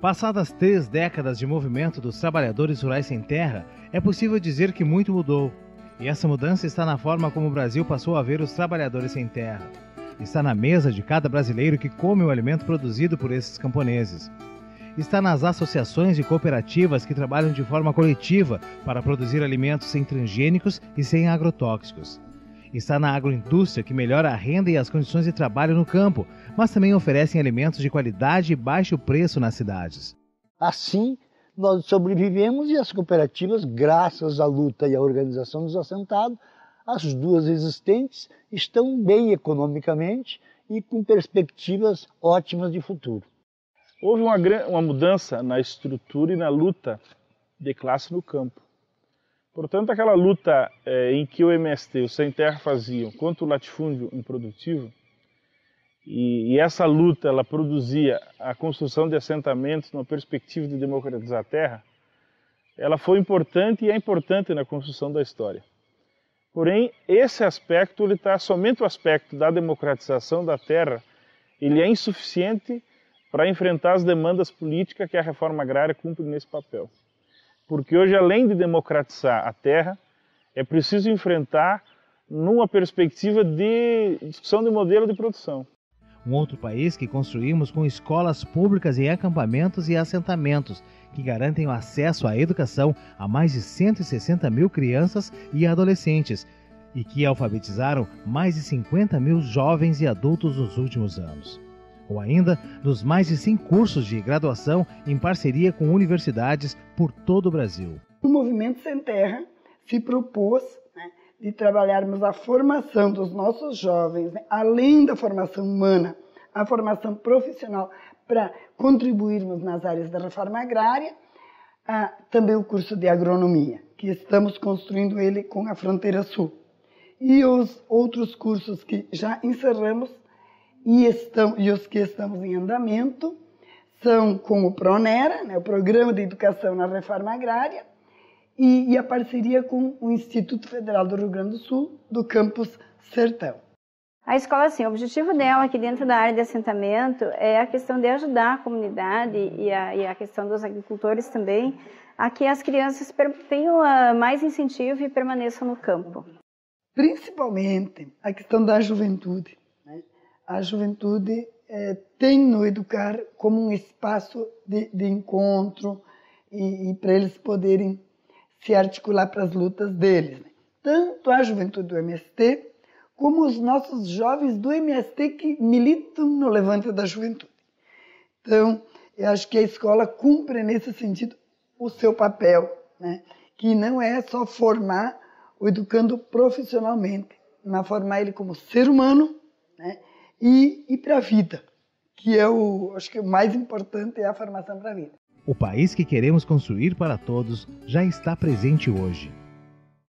Passadas três décadas de movimento dos trabalhadores rurais sem terra, é possível dizer que muito mudou. E essa mudança está na forma como o Brasil passou a ver os trabalhadores sem terra. Está na mesa de cada brasileiro que come o alimento produzido por esses camponeses. Está nas associações e cooperativas que trabalham de forma coletiva para produzir alimentos sem transgênicos e sem agrotóxicos está na agroindústria, que melhora a renda e as condições de trabalho no campo, mas também oferecem alimentos de qualidade e baixo preço nas cidades. Assim, nós sobrevivemos e as cooperativas, graças à luta e à organização dos assentados, as duas existentes estão bem economicamente e com perspectivas ótimas de futuro. Houve uma, uma mudança na estrutura e na luta de classe no campo. Portanto, aquela luta é, em que o MST, o Sem Terra faziam contra o latifúndio improdutivo, e, e, essa luta ela produzia a construção de assentamentos numa perspectiva de democratizar a terra, ela foi importante e é importante na construção da história. Porém, esse aspecto, ele está somente o aspecto da democratização da terra, ele é insuficiente para enfrentar as demandas políticas que a reforma agrária cumpre nesse papel. Porque hoje, além de democratizar a terra, é preciso enfrentar numa perspectiva de discussão de modelo de produção. Um outro país que construímos com escolas públicas em acampamentos e assentamentos, que garantem o acesso à educação a mais de 160 mil crianças e adolescentes, e que alfabetizaram mais de 50 mil jovens e adultos nos últimos anos ou ainda dos mais de 100 cursos de graduação em parceria com universidades por todo o Brasil. O Movimento Sem Terra se propôs né, de trabalharmos a formação dos nossos jovens, né, além da formação humana, a formação profissional, para contribuirmos nas áreas da reforma agrária, também o curso de agronomia, que estamos construindo ele com a Fronteira Sul. E os outros cursos que já encerramos e, estão, e os que estamos em andamento são com o PRONERA, né, o Programa de Educação na Reforma Agrária, e, e, a parceria com o Instituto Federal do Rio Grande do Sul, do campus Sertão. A escola, assim, o objetivo dela aqui dentro da área de assentamento é a questão de ajudar a comunidade e a, e a questão dos agricultores também a que as crianças tenham ah, mais incentivo e permaneçam no campo. Principalmente a questão da juventude a juventude é, tem no educar como um espaço de, de encontro e, e para eles poderem se articular para as lutas deles. Né? Tanto a juventude do MST, como os nossos jovens do MST que militam no Levante da Juventude. Então, eu acho que a escola cumpre nesse sentido o seu papel, né? que não é só formar o educando profissionalmente, mas formar ele como ser humano, né? E, e para a vida, que é o, acho que o mais importante é a formação para a vida. O país que queremos construir para todos já está presente hoje.